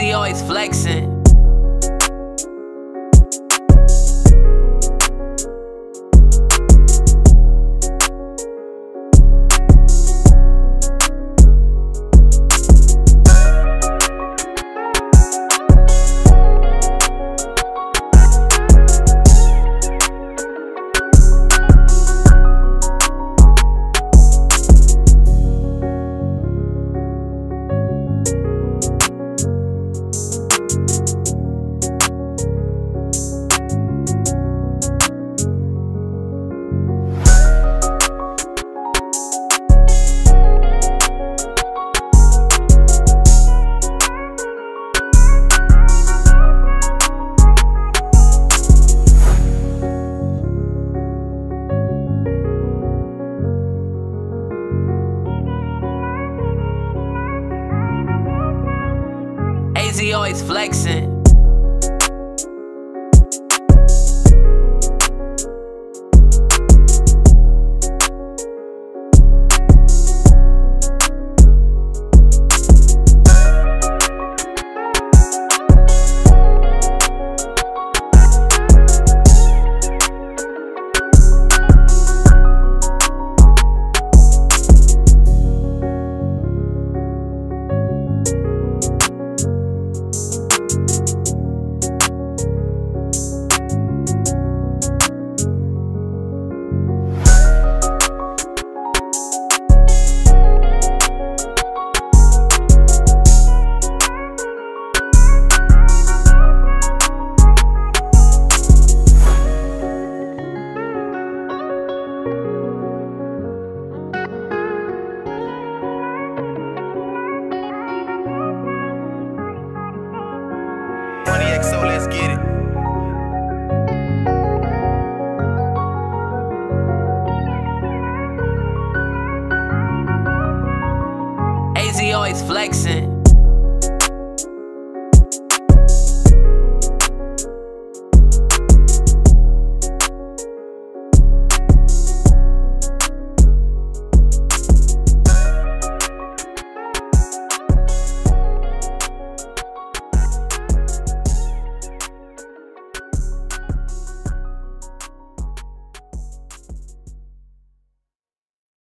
He always flexing. AZ always flexing. AZ always flexing.